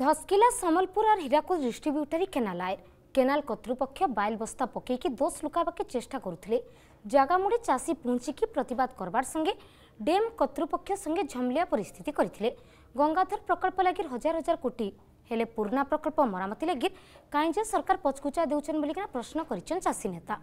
ধসকিলা সম্বলপুর আর Hirakud distributary canal আয়ের canal কর্তৃপক্ষ বাইল বস্তা পকাইকি দোষ লুকাবাকে চেষ্টা করুলে জাগামুড়ি চাষী পৌঁছিকি প্রতবাদ করবার সঙ্গে ড্যাম কর্তৃপক্ষ সঙ্গে ঝমলিয়া পরিস্থিতি করে গঙ্গাধর প্রকল্প লাগি হাজার হাজার কোটি হলে পুরোনা প্রকল্প মরামতি লাগি কাইজে সরকার পচকুচা দেউছেন বলিকিনা প্রশ্ন করেছেন চাষী নেতা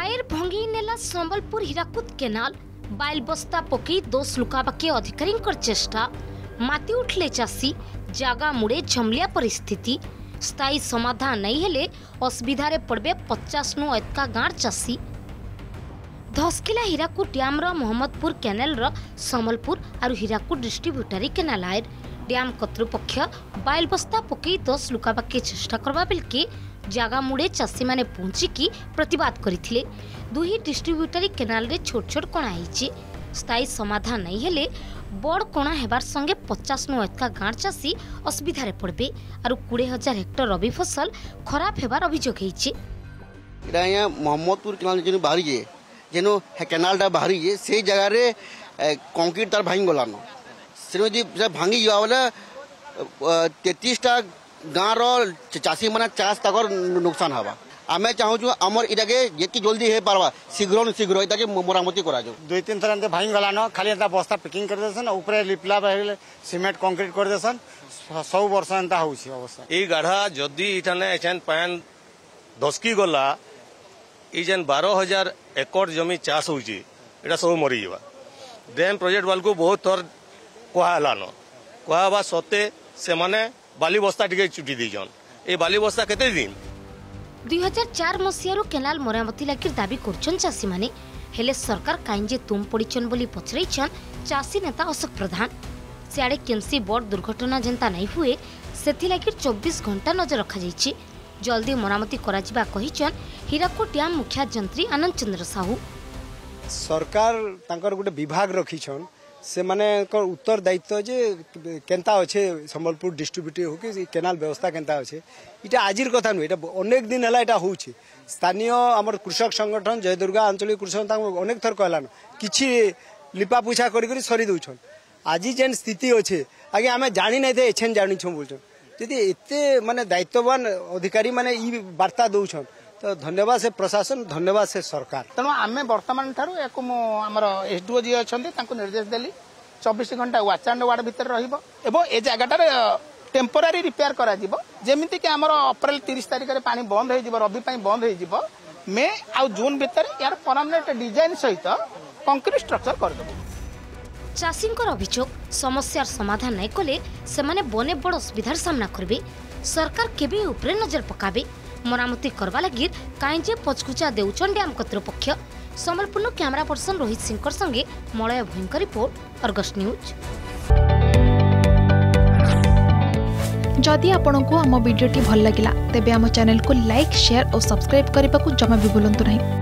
আয়ের ভঙ্গি নেলা সম্বলপুর হীরাকুদ কেনাল बाइल बस्ता पक दोष लुकाबाके अधिकारी चेष्टा माति उठले चासी जागा मुड़े झमलिया परिस्थिति स्थायी समाधान नहीं हेले असुविधे पड़े पचास नु अका गाँव चाषी धस्किला हीराकूद ड्यम्र महम्मदपुर केनाल समलपुर आर हीराकूद डिस्ट्रब्यूटरी केनाल आयर ड्याम कर्तृपक्ष बाइल बस्ता पक दोष लुकाबाके चेष्टा करवा बिल्के জাগা মুড়ে চাষী চাষীমানে পৌঁছিকি প্রতিবাদ করে দুই ডিস্ট্রিব্যুটারি কেনালে ছোট ছোট কণা হয়েছে স্থায়ী সমাধান নাই হলে বড় কণা হবার সঙ্গে পচাশ নু অধিকা গাঁ চাষী অসুবিধার পড়বে আর কুড়ি হাজার হেক্টর রবি ফসল খারাপ হবার অভিযোগ হয়েছে এটা আজ্ঞা মোহাম্মদপুর কেনাল যে বাহারিছে যে কেনালটা বাহারিছে সেই জায়গার কংক্রিট তার ভাঙি গলানো সে যদি ভাঙি যাওয়া বলে তেত্রিশটা ଗାଁର ଚାଷୀମାନେ ଚାଷ ତାଙ୍କର ନୁକସାନ ହେବା ଆମେ ଚାହୁଁଛୁ ଆମର ଏଇଟାକେ ଯେତିକି ଜଲ୍ଦି ହେଇପାରବା ଶୀଘ୍ରରୁ ଶୀଘ୍ର ଏଇଟାକେ ମରାମତି କରାଯାଉ ଦୁଇ ତିନି ଥର ଏମିତି ଭାଙ୍ଗିଗଲାନ ଖାଲି ଏନ୍ତା ବସ୍ତା ପ୍ୟାକିଂ କରିଦେସନ୍ ଉପରେ ଲିପଲା ହେଇଗଲେ ସିମେଣ୍ଟ କଂକ୍ରିଟ୍ କରିଦେସନ୍ ସବୁ ବର୍ଷ ଏନ୍ତା ହେଉଛି ଅବସ୍ଥା ଏଇ ଗାଢ଼ା ଯଦି ଇଠାନେ ଏଛେନ୍ ପାଏନ୍ ଧସକି ଗଲା ଏଇ ଯେନ୍ ବାର ହଜାର ଏକର ଜମି ଚାଷ ହେଉଛି ଏଇଟା ସବୁ ମରିଯିବା ଡ୍ୟାମ୍ ପ୍ରୋଜେକ୍ଟ ବାଲାକୁ ବହୁତ ଥର କୁହାହେଲାନ କୁହାହେବା ସତ୍ତ୍ୱେ ସେମାନେ ବାଲି ବସ୍ତା ଟିକେ ଚୁଟି ଦେଇଛନ୍ ଏ ବାଲି ବସ୍ତା କେତେ ଦିନ ଦୁଇ ହଜାର ଚାର ମସିହାରୁ କେନାଲ ମରାମତି ଲାଗି ଦାବି କରୁଛନ୍ ଚାଷୀମାନେ ହେଲେ ସରକାର କାହିଁ ଯେ ତୁମ୍ ପଡ଼ିଛନ୍ ବୋଲି ପଚରାଇଛନ୍ ଚାଷୀ ନେତା ଅଶୋକ ପ୍ରଧାନ ସିଆଡ଼େ କେନ୍ସି ବଡ଼ ଦୁର୍ଘଟଣା ଯେନ୍ତା ନାଇଁ ହୁଏ ସେଥିଲାଗି ଚବିଶ ଘଣ୍ଟା ନଜର ରଖାଯାଇଛି ଜଲ୍ଦି ମରାମତି କରାଯିବା କହିଛନ୍ ହୀରାକୁଦ ଡ୍ୟାମ୍ ମୁଖ୍ୟ ଯନ୍ତ୍ରୀ ଆନନ୍ଦ ଚନ୍ଦ୍ର ସାହୁ ସରକାର ତାଙ୍କର ଗୋଟେ ବିଭାଗ ରଖିଛନ୍ ଉତ୍ତର ଦାୟିତ୍ୱ ଯେ କେନ୍ତା ଅଛେ ସମ୍ବଲପୁର ଡିଷ୍ଟ୍ରିବ୍ୟୁଟ ହଉ କି କେନାଲ ବ୍ୟବସ୍ଥା କେନ୍ତା ଅଛେ ଇଟା ଆଜିର କଥା ନୁହେଁ ଏଇଟା ଅନେକ ଦିନ ହେଲା ଏଇଟା ହଉଛି ସ୍ଥାନୀୟ ଆମର କୃଷକ ସଂଗଠନ ଜୟଦୁର୍ଗା ଆଞ୍ଚଳିକ କୃଷକ ତାଙ୍କୁ ଅନେକ ଥର କହିଲାନ କିଛି ଲିପାପୁଛା କରିକରି ସରି ଦଉଛନ୍ ଆଜି ଯେନ୍ ସ୍ଥିତି ଅଛେ ଆଜ୍ଞା ଆମେ ଜାଣି ନାଇଁଥାଏ ଏଛେନ୍ ଜାଣିଛୁଁ ବୋଲୁଛନ୍ ଯଦି ଏତେ ମାନେ ଦାୟିତ୍ୱବାନ ଅଧିକାରୀମାନେ ଇ ବାର୍ତ୍ତା ଦଉଛନ୍ ତ ଧନ୍ୟବାଦ ସେ ପ୍ରଶାସନ ଧନ୍ୟବାଦ ସେ ସରକାର ତେଣୁ ଆମେ ବର୍ତ୍ତମାନ ଠାରୁ ଏହାକୁ ମୁଁ ଆମର ଏସ୍ଡିଓ ଯିଏ ଅଛନ୍ତି ତାଙ୍କୁ ନିର୍ଦ୍ଦେଶ ଦେଲି ଚବିଶ ଘଣ୍ଟା ୱାଚ୍ ଆଣ୍ଡ ୱାର୍ଡ ଭିତରେ ରହିବ ଏବଂ ଏ ଜାଗାଟାରେ টেম্পোরারি রিপেয়ার করা যাব যেমিতি কি আমার অপ্রেল তিরিশ তারিখের পানি বন্ধ হয়ে যাব রবি পাই বন্ধ হয়ে যাব মে আউ জুন ভিতরে ইয়ার পরমানেন্ট ডিজাইন সহিত কংক্রিট স্ট্রকচর করেদেব চাষীঙ্কর অভিযোগ সমস্যার সমাধান নাই কলে সেমানে বনে বড় অসুবিধার সামনা করবে সরকার কেবে উপরে নজর পকাবে मराम करवा लगे कहीं पचकुचा देउछन डैम कर्तृपक्ष समलपुर कैमेरा पर्सन रोहित सिंह संगे मलय भई रिपोर्ट अर्गस न्यूज जदि आपण को आम भिड्टे भल लगा तेब चेल को लाइक सेयार और सब्सक्राइब करने को जमा भी बुलां नहीं